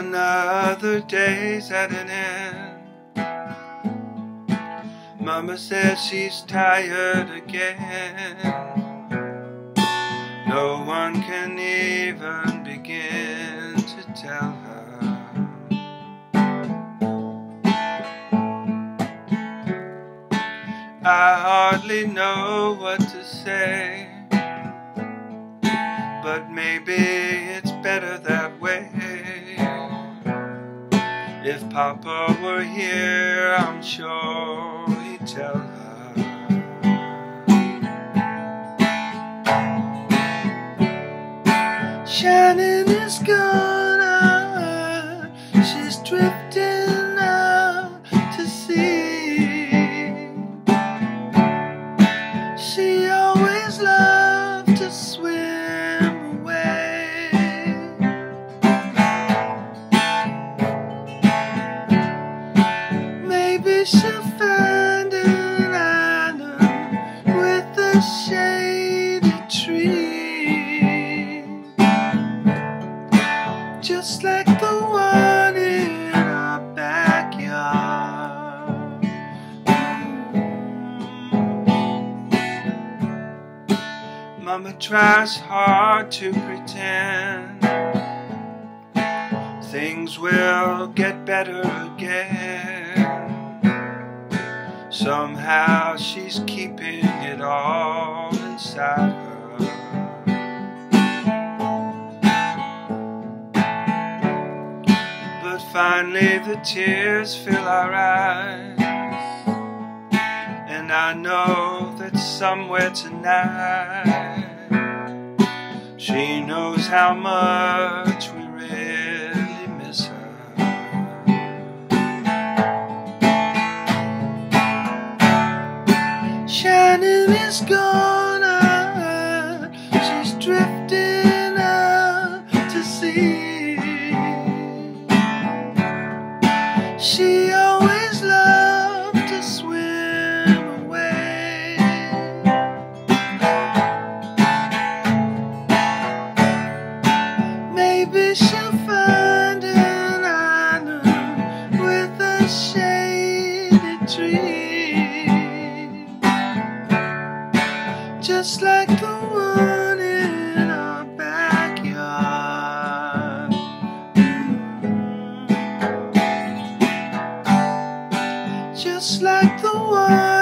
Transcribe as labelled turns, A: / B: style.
A: Another day's at an end. Mama says she's tired again. No one can even begin to tell her. I hardly know what to say, but maybe it's better that Papa were here, I'm sure he'd tell her. Shannon is gone out, she's drifting Mama tries hard to pretend things will get better again. Somehow she's keeping it all inside her. But finally the tears fill our eyes. And I know that somewhere tonight she knows how much we really miss her. Shannon is gone out, she's drifting out to sea. She Maybe she'll find an island with a shady tree, just like the one in our backyard. Just like the one.